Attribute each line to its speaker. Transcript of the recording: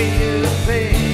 Speaker 1: way you feel.